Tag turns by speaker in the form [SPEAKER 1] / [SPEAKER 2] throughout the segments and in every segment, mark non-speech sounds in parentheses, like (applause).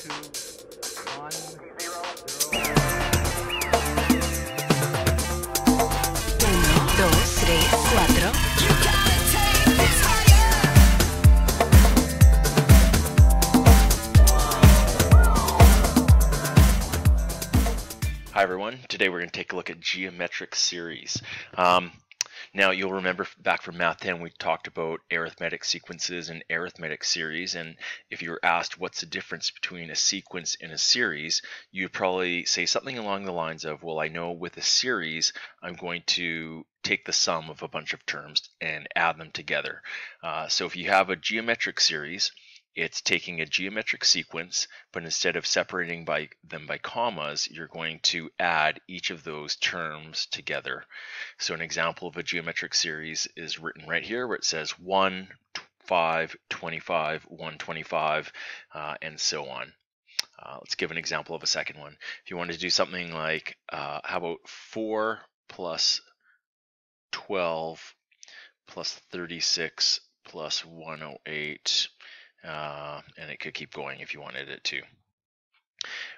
[SPEAKER 1] Hi everyone, today we're going to take a look at geometric series. Um, now you'll remember back from Math 10 we talked about arithmetic sequences and arithmetic series and if you were asked what's the difference between a sequence and a series you'd probably say something along the lines of well I know with a series I'm going to take the sum of a bunch of terms and add them together. Uh, so if you have a geometric series it's taking a geometric sequence, but instead of separating by them by commas, you're going to add each of those terms together. So an example of a geometric series is written right here where it says 1, 5, 25, 125, uh, and so on. Uh, let's give an example of a second one. If you wanted to do something like, uh, how about 4 plus 12 plus 36 plus 108 uh, and it could keep going if you wanted it to.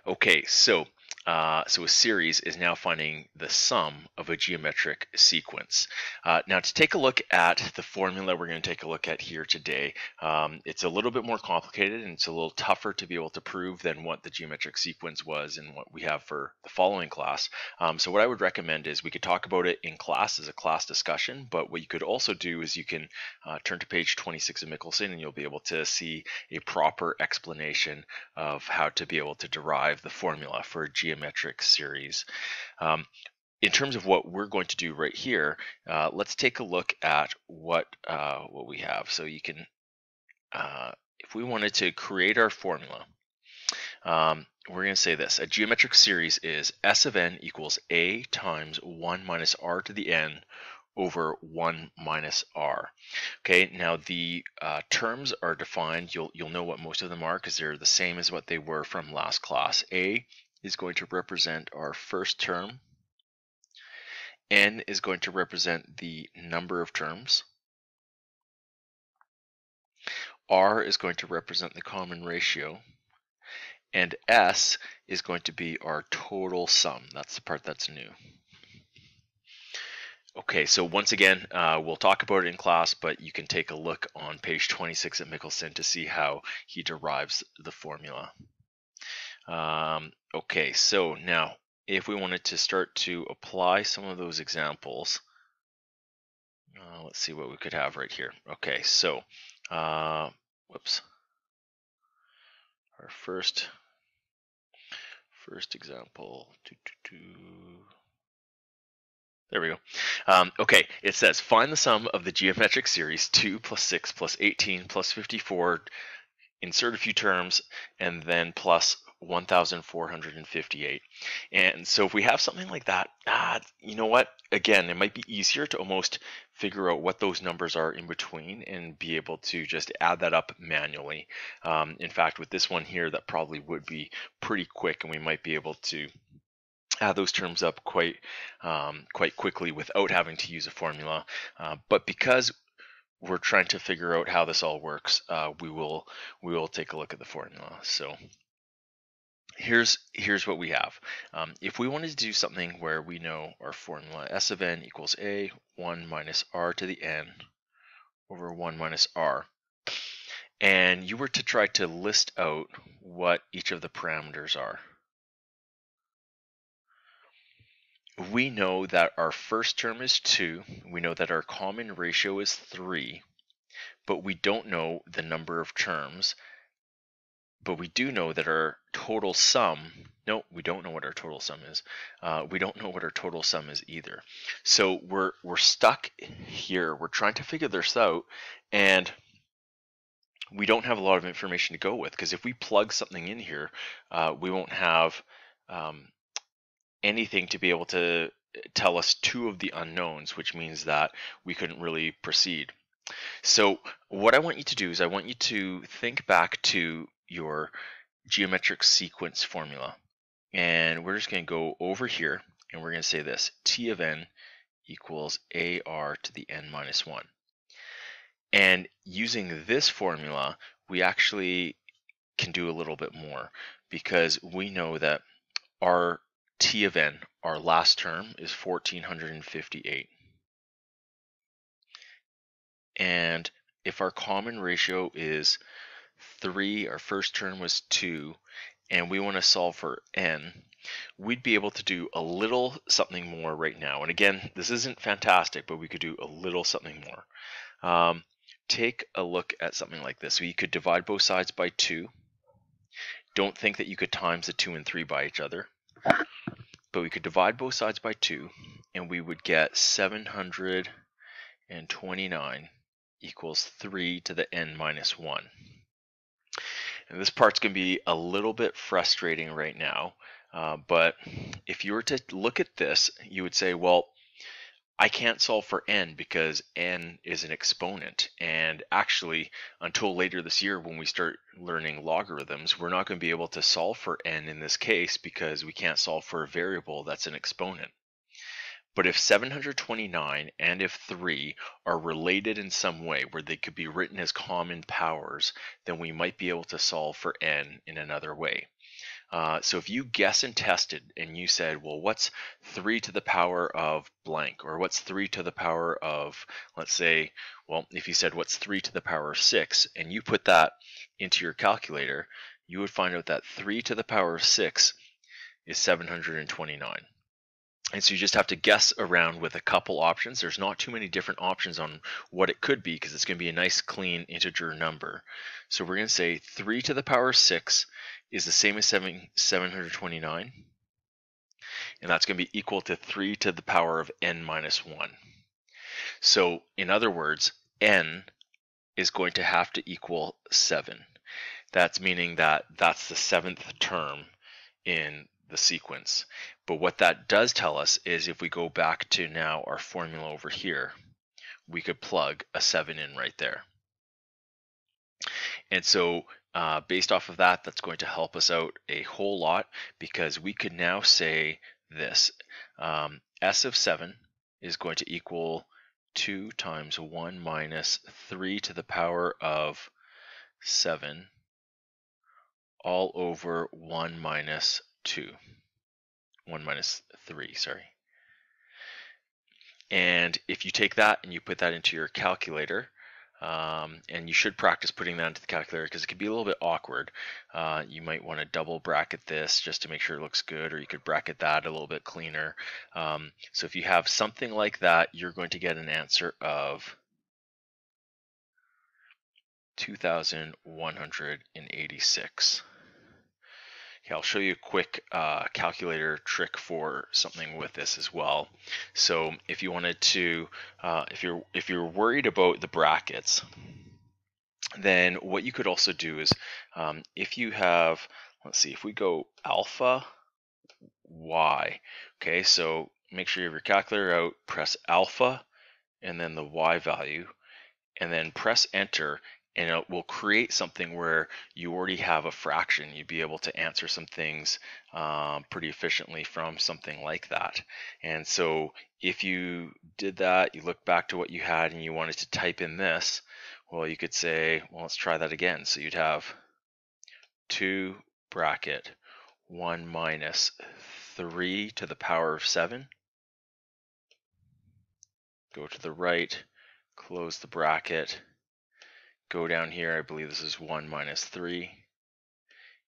[SPEAKER 1] Okay, so uh, so a series is now finding the sum of a geometric sequence. Uh, now to take a look at the formula we're going to take a look at here today, um, it's a little bit more complicated and it's a little tougher to be able to prove than what the geometric sequence was and what we have for the following class. Um, so what I would recommend is we could talk about it in class as a class discussion, but what you could also do is you can uh, turn to page 26 of Mickelson and you'll be able to see a proper explanation of how to be able to derive the formula for a geometric series. Um, in terms of what we're going to do right here, uh, let's take a look at what uh, what we have. So you can, uh, if we wanted to create our formula, um, we're going to say this: a geometric series is S of n equals a times 1 minus r to the n over 1 minus r. Okay, now the uh, terms are defined. You'll you'll know what most of them are because they're the same as what they were from last class. A is going to represent our first term. N is going to represent the number of terms. R is going to represent the common ratio. And S is going to be our total sum. That's the part that's new. Okay, so once again, uh, we'll talk about it in class, but you can take a look on page 26 at Mickelson to see how he derives the formula. Um, okay, so now if we wanted to start to apply some of those examples, uh, let's see what we could have right here. Okay, so, uh, whoops. Our first, first example, doo, doo, doo. There we go. Um, okay, it says find the sum of the geometric series 2 plus 6 plus 18 plus 54, insert a few terms, and then plus 1458. And so if we have something like that, ah, you know what? Again, it might be easier to almost figure out what those numbers are in between and be able to just add that up manually. Um, in fact, with this one here, that probably would be pretty quick and we might be able to add those terms up quite um, quite quickly without having to use a formula. Uh, but because we're trying to figure out how this all works, uh, we will we will take a look at the formula. So here's here's what we have. Um, if we wanted to do something where we know our formula S of n equals a 1 minus r to the n over 1 minus r, and you were to try to list out what each of the parameters are. we know that our first term is 2, we know that our common ratio is 3, but we don't know the number of terms, but we do know that our total sum, no, we don't know what our total sum is. Uh, we don't know what our total sum is either. So we're, we're stuck here, we're trying to figure this out, and we don't have a lot of information to go with, because if we plug something in here, uh, we won't have um, anything to be able to tell us two of the unknowns, which means that we couldn't really proceed. So what I want you to do is I want you to think back to your geometric sequence formula. And we're just going to go over here and we're going to say this, T of n equals AR to the n minus 1. And using this formula, we actually can do a little bit more because we know that our T of n, our last term, is 1458. And if our common ratio is 3, our first term was 2, and we want to solve for n, we'd be able to do a little something more right now. And again, this isn't fantastic, but we could do a little something more. Um, take a look at something like this. You could divide both sides by 2. Don't think that you could times the 2 and 3 by each other. But we could divide both sides by 2, and we would get 729 equals 3 to the n minus 1. And this part's going to be a little bit frustrating right now, uh, but if you were to look at this, you would say, well, I can't solve for n because n is an exponent. And actually, until later this year when we start learning logarithms, we're not going to be able to solve for n in this case because we can't solve for a variable that's an exponent. But if 729 and if 3 are related in some way where they could be written as common powers, then we might be able to solve for n in another way. Uh, so if you guess and tested and you said, well, what's 3 to the power of blank? Or what's 3 to the power of, let's say, well, if you said what's 3 to the power of 6, and you put that into your calculator, you would find out that 3 to the power of 6 is 729. And so you just have to guess around with a couple options. There's not too many different options on what it could be because it's going to be a nice clean integer number. So we're going to say 3 to the power of 6 is the same as 7, 729. And that's going to be equal to 3 to the power of n minus 1. So in other words, n is going to have to equal 7. That's meaning that that's the seventh term in the sequence. But what that does tell us is if we go back to now our formula over here, we could plug a 7 in right there. And so uh, based off of that, that's going to help us out a whole lot because we could now say this. Um, S of 7 is going to equal 2 times 1 minus 3 to the power of 7 all over 1 minus 2. 1 minus 3, sorry. And if you take that and you put that into your calculator, um, and you should practice putting that into the calculator because it can be a little bit awkward. Uh, you might want to double bracket this just to make sure it looks good, or you could bracket that a little bit cleaner. Um, so if you have something like that, you're going to get an answer of 2,186. Okay, I'll show you a quick uh, calculator trick for something with this as well. So if you wanted to, uh, if you're if you're worried about the brackets, then what you could also do is um, if you have, let's see, if we go alpha y, okay, so make sure you have your calculator out, press alpha, and then the y value, and then press enter, and it will create something where you already have a fraction. You'd be able to answer some things um, pretty efficiently from something like that. And so if you did that, you look back to what you had and you wanted to type in this, well, you could say, well, let's try that again. So you'd have 2 bracket 1 minus 3 to the power of 7. Go to the right, close the bracket, go down here, I believe this is 1 minus 3.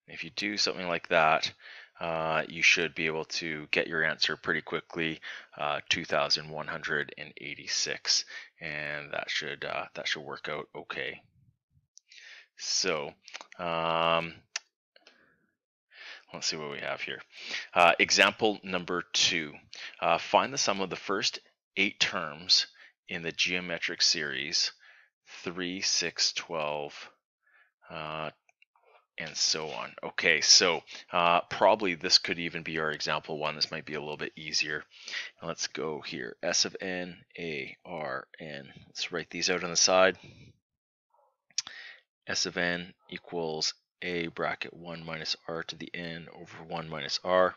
[SPEAKER 1] If you do something like that, uh, you should be able to get your answer pretty quickly, uh, 2,186, and that should uh, that should work out okay. So, um, let's see what we have here. Uh, example number two: uh, find the sum of the first eight terms in the geometric series 3, 6, 12, uh, and so on. Okay, so uh, probably this could even be our example one. This might be a little bit easier. Let's go here. S of n, A, R, n. Let's write these out on the side. S of n equals A bracket 1 minus R to the n over 1 minus R.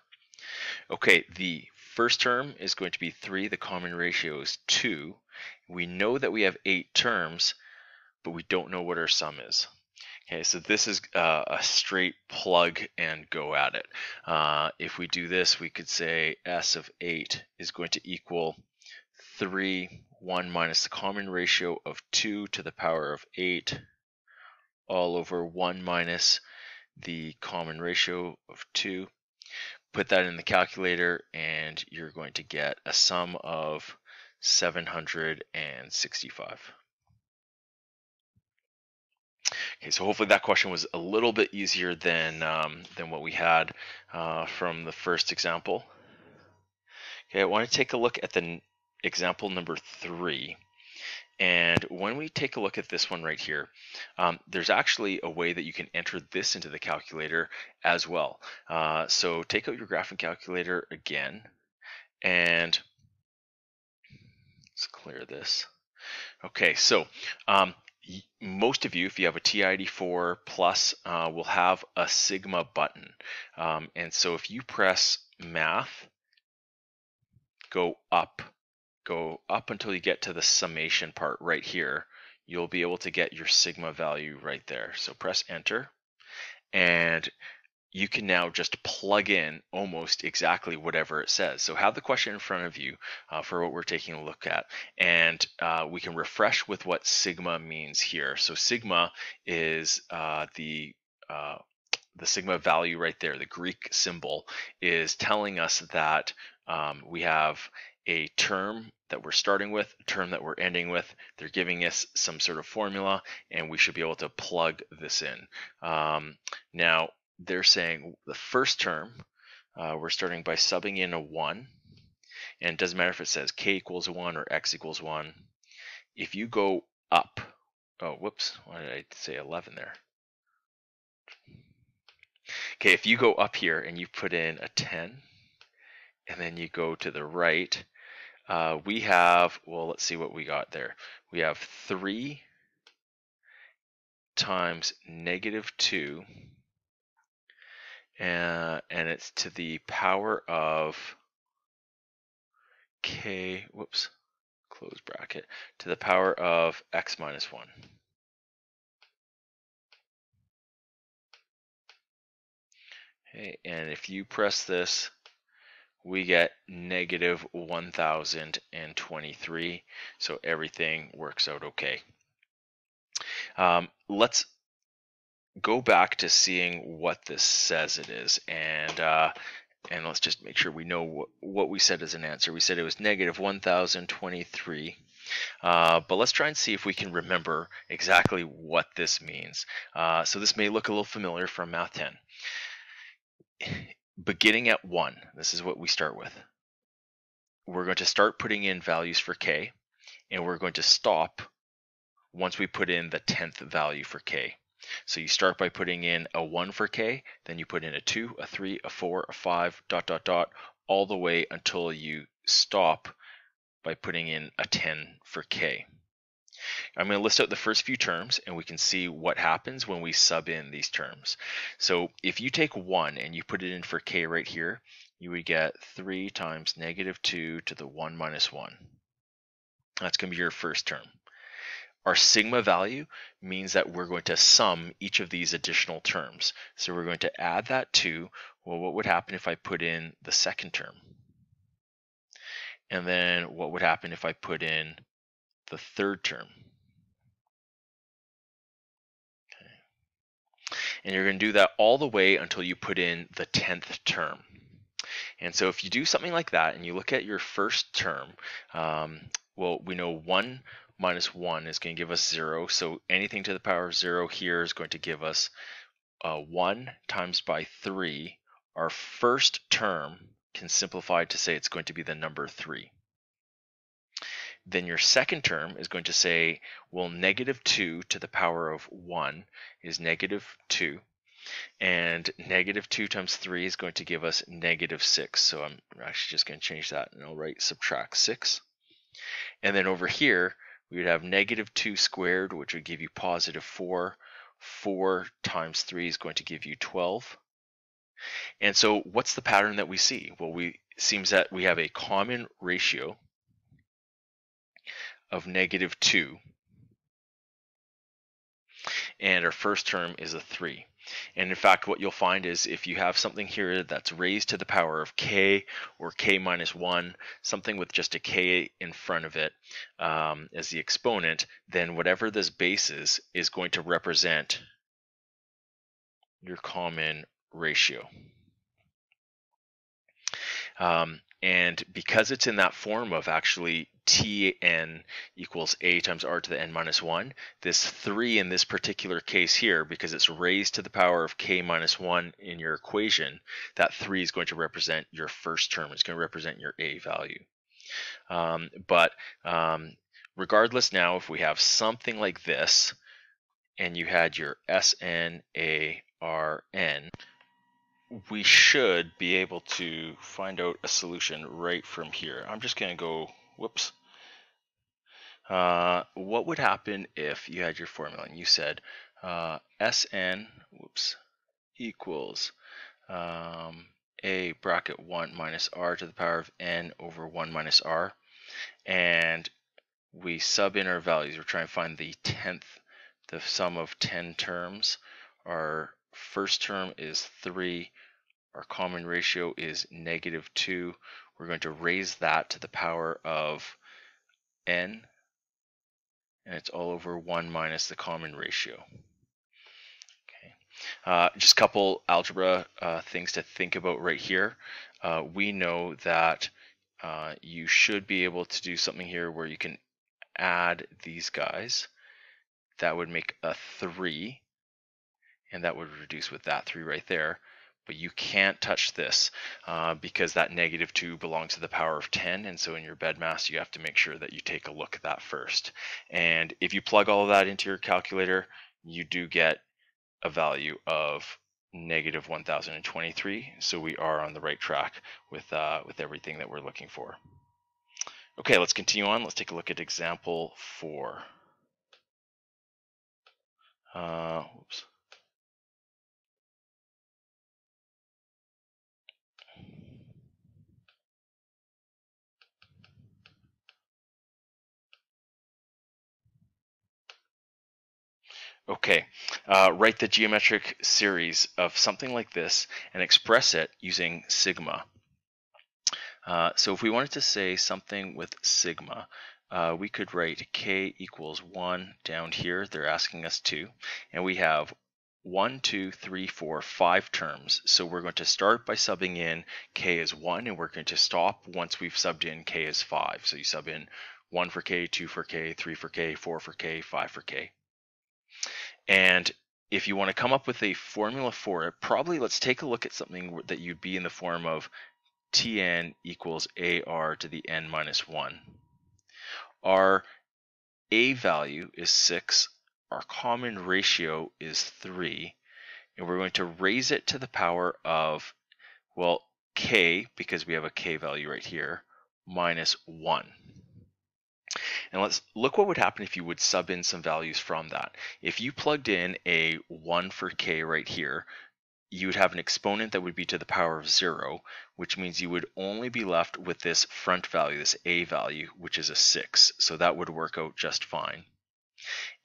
[SPEAKER 1] Okay, the first term is going to be 3. The common ratio is 2. We know that we have 8 terms, but we don't know what our sum is. Okay, so this is uh, a straight plug and go at it. Uh, if we do this, we could say S of 8 is going to equal 3, 1 minus the common ratio of 2 to the power of 8 all over 1 minus the common ratio of 2. Put that in the calculator and you're going to get a sum of 765. Okay, so hopefully that question was a little bit easier than, um, than what we had uh, from the first example. Okay, I want to take a look at the example number three. And when we take a look at this one right here, um, there's actually a way that you can enter this into the calculator as well. Uh, so take out your graphing calculator again, and clear this. Okay, so um, most of you, if you have a TI-84 Plus, uh, will have a Sigma button. Um, and so if you press Math, go up, go up until you get to the summation part right here, you'll be able to get your Sigma value right there. So press Enter, and you can now just plug in almost exactly whatever it says. So have the question in front of you uh, for what we're taking a look at. And uh, we can refresh with what sigma means here. So sigma is uh, the uh, the sigma value right there, the Greek symbol, is telling us that um, we have a term that we're starting with, a term that we're ending with. They're giving us some sort of formula, and we should be able to plug this in. Um, now, they're saying the first term, uh, we're starting by subbing in a 1. And it doesn't matter if it says k equals 1 or x equals 1. If you go up, oh, whoops, why did I say 11 there? Okay, if you go up here and you put in a 10, and then you go to the right, uh, we have, well, let's see what we got there. We have 3 times negative 2 and, and it's to the power of k, whoops, close bracket, to the power of x minus 1. Okay, and if you press this, we get negative 1023, so everything works out okay. Um, let's go back to seeing what this says it is and uh, and let's just make sure we know what, what we said as an answer. We said it was negative 1023. Uh, but let's try and see if we can remember exactly what this means. Uh, so this may look a little familiar from Math 10. Beginning at 1, this is what we start with. We're going to start putting in values for k, and we're going to stop once we put in the 10th value for k. So you start by putting in a 1 for k, then you put in a 2, a 3, a 4, a 5, dot, dot, dot, all the way until you stop by putting in a 10 for k. I'm going to list out the first few terms and we can see what happens when we sub in these terms. So if you take 1 and you put it in for k right here, you would get 3 times negative 2 to the 1 minus 1. That's going to be your first term. Our sigma value means that we're going to sum each of these additional terms. So we're going to add that to, well, what would happen if I put in the second term? And then what would happen if I put in the third term? Okay. And you're going to do that all the way until you put in the 10th term. And so if you do something like that and you look at your first term, um, well, we know 1 minus 1 is going to give us 0. So anything to the power of 0 here is going to give us uh, 1 times by 3. Our first term can simplify to say it's going to be the number 3. Then your second term is going to say, well, negative 2 to the power of 1 is negative 2. And negative 2 times 3 is going to give us negative 6. So I'm actually just going to change that and I'll write subtract 6. And then over here, we would have negative 2 squared, which would give you positive 4. 4 times 3 is going to give you 12. And so what's the pattern that we see? Well, we seems that we have a common ratio of negative 2. and our first term is a 3. And in fact, what you'll find is if you have something here that's raised to the power of k or k minus 1, something with just a k in front of it um, as the exponent, then whatever this base is, is going to represent your common ratio. Um, and because it's in that form of actually tn equals a times r to the n minus 1, this 3 in this particular case here, because it's raised to the power of k minus 1 in your equation, that 3 is going to represent your first term. It's going to represent your a value. Um, but um, regardless now, if we have something like this, and you had your SN, A, R, N, we should be able to find out a solution right from here. I'm just going to go, whoops. Uh, what would happen if you had your formula and you said uh, Sn, whoops, equals um, a bracket 1 minus r to the power of n over 1 minus r, and we sub in our values. We're trying to find the 10th, the sum of 10 terms. Our first term is 3. Our common ratio is negative 2. We're going to raise that to the power of n, and it's all over 1 minus the common ratio. Okay, uh, Just a couple algebra uh, things to think about right here. Uh, we know that uh, you should be able to do something here where you can add these guys. That would make a 3 and that would reduce with that 3 right there. But you can't touch this uh, because that negative 2 belongs to the power of 10. And so in your BEDMAS you have to make sure that you take a look at that first. And if you plug all of that into your calculator, you do get a value of negative 1023. So we are on the right track with, uh, with everything that we're looking for. Okay, let's continue on. Let's take a look at example 4. Uh, oops. Okay, uh, write the geometric series of something like this and express it using sigma. Uh, so if we wanted to say something with sigma, uh, we could write k equals 1 down here. They're asking us to. And we have one, two, three, four, five terms. So we're going to start by subbing in k is 1, and we're going to stop once we've subbed in k is 5. So you sub in 1 for k, 2 for k, 3 for k, 4 for k, 5 for k. And if you want to come up with a formula for it, probably let's take a look at something that you'd be in the form of Tn equals AR to the n minus 1. Our A value is 6, our common ratio is 3, and we're going to raise it to the power of, well, k, because we have a k value right here, minus 1. And let's look what would happen if you would sub in some values from that. If you plugged in a 1 for k right here, you would have an exponent that would be to the power of 0, which means you would only be left with this front value, this a value, which is a 6. So that would work out just fine.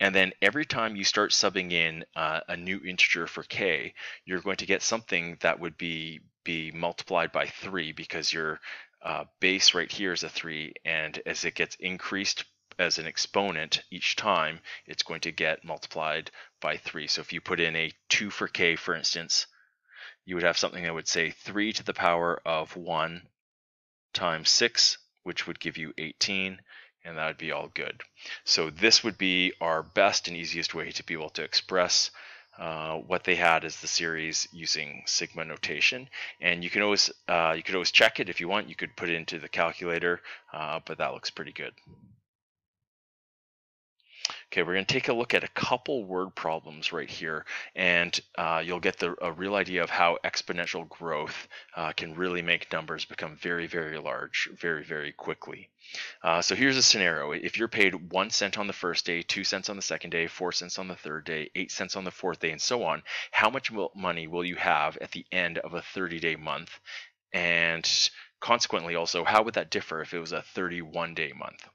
[SPEAKER 1] And then every time you start subbing in uh, a new integer for k, you're going to get something that would be be multiplied by 3 because your uh, base right here is a 3, and as it gets increased as an exponent each time, it's going to get multiplied by 3. So if you put in a 2 for k, for instance, you would have something that would say 3 to the power of 1 times 6, which would give you 18, and that would be all good. So this would be our best and easiest way to be able to express uh, what they had is the series using sigma notation and you can always uh, you could always check it if you want you could put it into the calculator uh, but that looks pretty good Okay, we're going to take a look at a couple word problems right here, and uh, you'll get the, a real idea of how exponential growth uh, can really make numbers become very, very large very, very quickly. Uh, so here's a scenario. If you're paid one cent on the first day, two cents on the second day, four cents on the third day, eight cents on the fourth day, and so on, how much money will you have at the end of a 30-day month? And consequently also, how would that differ if it was a 31-day month?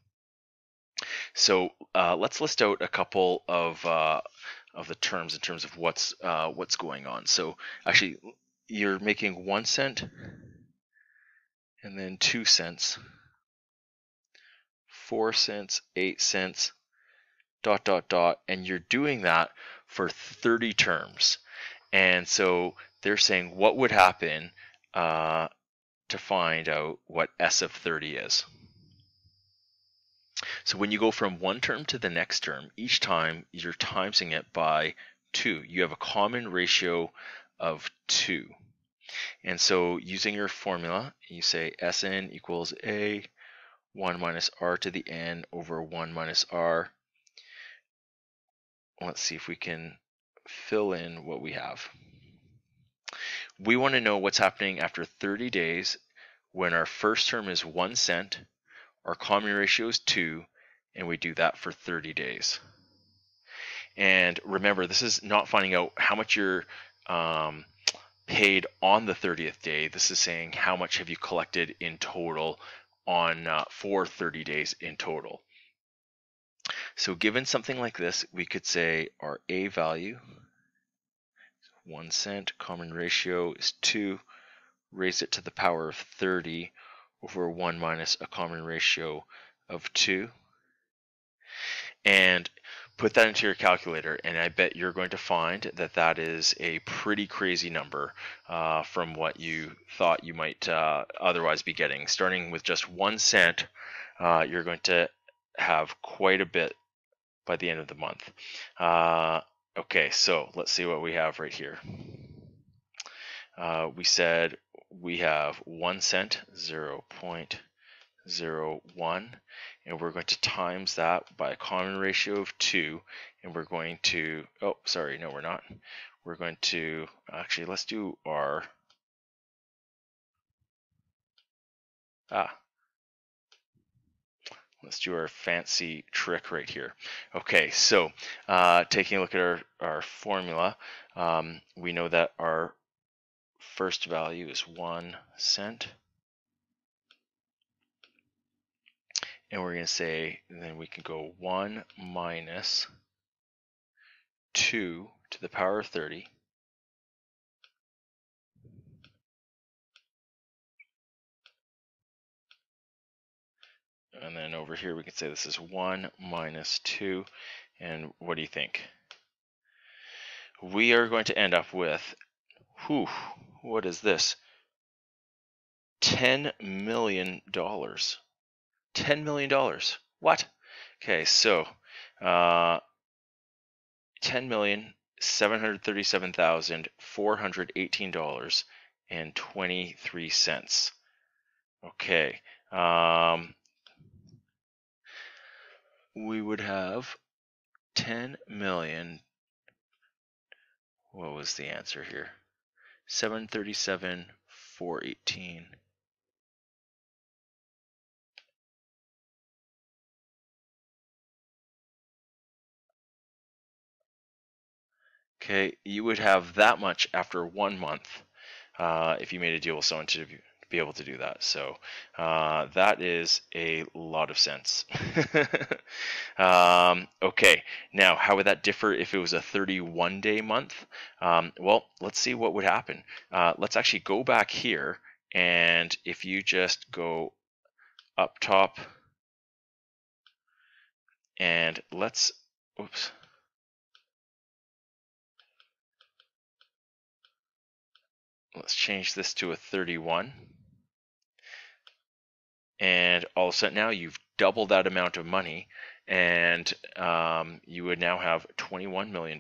[SPEAKER 1] So uh, let's list out a couple of uh, of the terms in terms of what's uh, what's going on. So actually, you're making one cent and then two cents, four cents, eight cents, dot dot dot, and you're doing that for 30 terms. And so they're saying what would happen uh, to find out what S of 30 is. So when you go from one term to the next term, each time you're timesing it by 2. You have a common ratio of 2. And so using your formula, you say Sn equals A 1 minus r to the n over 1 minus r. Let's see if we can fill in what we have. We want to know what's happening after 30 days when our first term is 1 cent, our common ratio is 2, and we do that for 30 days. And remember, this is not finding out how much you're um, paid on the 30th day. This is saying how much have you collected in total on uh, for 30 days in total. So given something like this, we could say our A value, is 1 cent, common ratio is 2, raise it to the power of 30 over 1 minus a common ratio of 2. And put that into your calculator and I bet you're going to find that that is a pretty crazy number uh, from what you thought you might uh, otherwise be getting. Starting with just one cent, uh, you're going to have quite a bit by the end of the month. Uh, okay, so let's see what we have right here. Uh, we said we have one cent, 0 0.01 and we're going to times that by a common ratio of 2 and we're going to oh sorry no we're not. We're going to actually let's do our ah let's do our fancy trick right here. Okay so uh, taking a look at our, our formula um, we know that our first value is one cent and we're going to say, then we can go 1 minus 2 to the power of 30. And then over here we can say this is 1 minus 2. And what do you think? We are going to end up with, whew, what is this? $10 million. $10 million. What? Okay, so uh, ten million seven hundred thirty-seven thousand four hundred eighteen dollars and twenty-three cents. Okay, um, we would have ten million. What was the answer here? Seven thirty-seven four eighteen. Okay, you would have that much after one month uh, if you made a deal with someone to be able to do that. So uh, that is a lot of cents. (laughs) um, okay, now how would that differ if it was a 31 day month? Um, well, let's see what would happen. Uh, let's actually go back here and if you just go up top and let's, oops, Let's change this to a 31. And all of a sudden now you've doubled that amount of money and um, you would now have $21 million.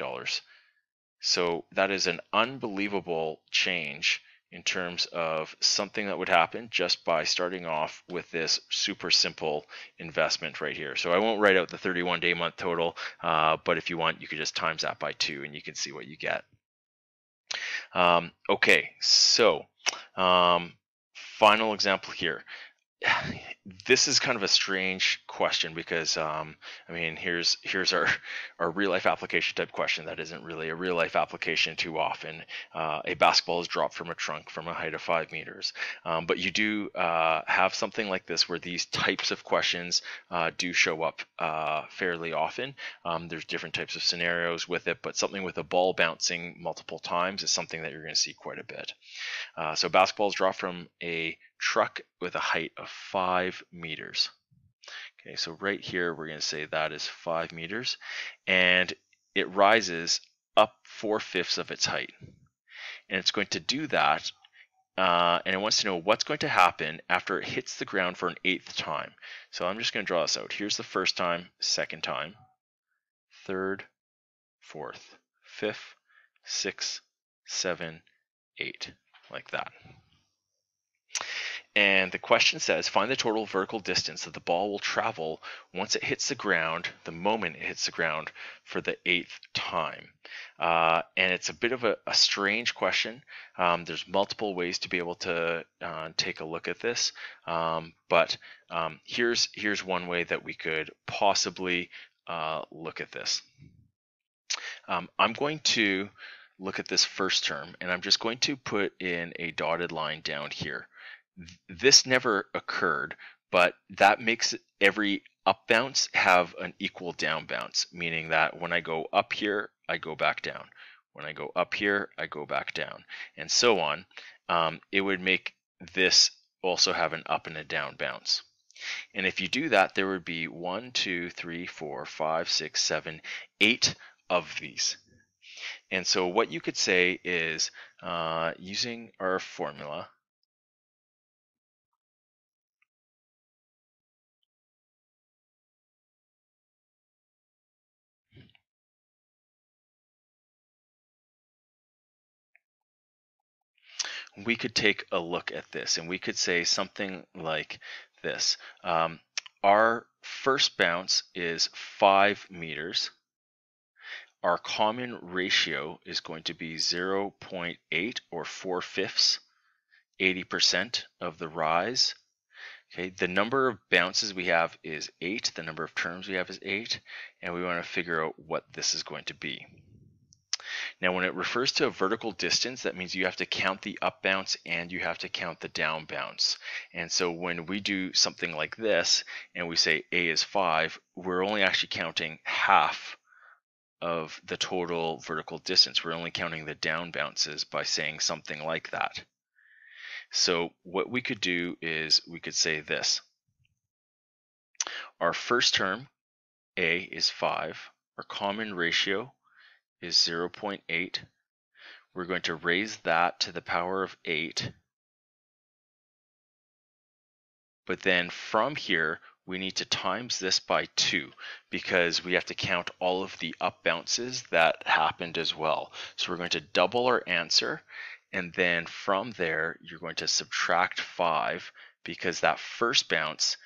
[SPEAKER 1] So that is an unbelievable change in terms of something that would happen just by starting off with this super simple investment right here. So I won't write out the 31 day month total, uh, but if you want, you could just times that by two and you can see what you get. Um, okay, so um, final example here. (sighs) this is kind of a strange question because um, I mean here's here's our (laughs) our real life application type question that isn't really a real life application too often. Uh, a basketball is dropped from a trunk from a height of five meters, um, but you do uh, have something like this where these types of questions uh, do show up uh, fairly often. Um, there's different types of scenarios with it, but something with a ball bouncing multiple times is something that you're going to see quite a bit. Uh, so basketballs dropped from a truck with a height of five meters. Okay, so right here, we're going to say that is five meters, and it rises up four fifths of its height. And it's going to do that, uh, and it wants to know what's going to happen after it hits the ground for an eighth time. So I'm just going to draw this out. Here's the first time, second time, third, fourth, fifth, sixth, seven, eight, like that. And the question says, find the total vertical distance that the ball will travel once it hits the ground, the moment it hits the ground, for the eighth time. Uh, and it's a bit of a, a strange question. Um, there's multiple ways to be able to uh, take a look at this, um, but um, here's here's one way that we could possibly uh, look at this. Um, I'm going to look at this first term, and I'm just going to put in a dotted line down here this never occurred, but that makes every up bounce have an equal down bounce, meaning that when I go up here, I go back down. When I go up here, I go back down, and so on. Um, it would make this also have an up and a down bounce. And if you do that, there would be one, two, three, four, five, six, seven, eight of these. And so what you could say is uh, using our formula, we could take a look at this and we could say something like this. Um, our first bounce is five meters. Our common ratio is going to be 0.8 or 4 fifths, 80% of the rise. Okay, the number of bounces we have is 8, the number of terms we have is 8, and we want to figure out what this is going to be. Now, when it refers to a vertical distance, that means you have to count the up bounce and you have to count the down bounce. And so when we do something like this and we say A is 5, we're only actually counting half of the total vertical distance. We're only counting the down bounces by saying something like that. So what we could do is we could say this. Our first term, A, is 5. Our common ratio is 0.8. We're going to raise that to the power of 8. But then from here, we need to times this by 2 because we have to count all of the up bounces that happened as well. So we're going to double our answer and then from there you're going to subtract 5 because that first bounce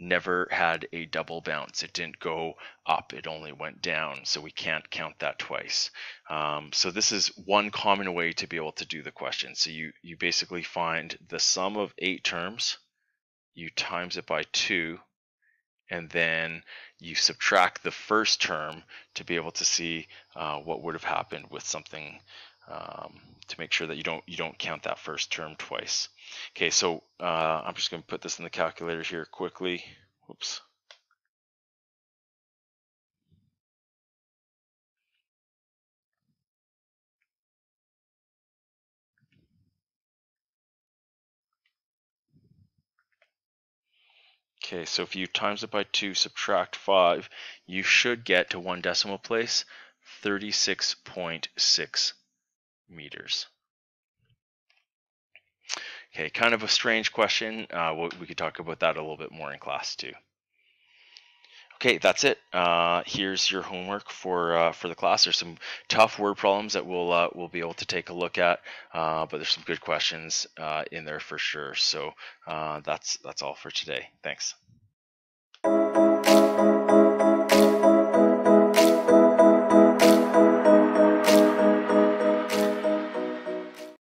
[SPEAKER 1] never had a double bounce. It didn't go up, it only went down. So we can't count that twice. Um, so this is one common way to be able to do the question. So you, you basically find the sum of eight terms, you times it by two, and then you subtract the first term to be able to see uh, what would have happened with something um, to make sure that you don't you don't count that first term twice. Okay, so uh, I'm just going to put this in the calculator here quickly. Whoops. Okay, so if you times it by 2, subtract 5, you should get to one decimal place 36.6 meters. Okay, kind of a strange question. Uh, we could talk about that a little bit more in class too. Okay, that's it. Uh, here's your homework for uh, for the class. There's some tough word problems that we'll uh, we'll be able to take a look at, uh, but there's some good questions uh, in there for sure. So uh, that's that's all for today. Thanks.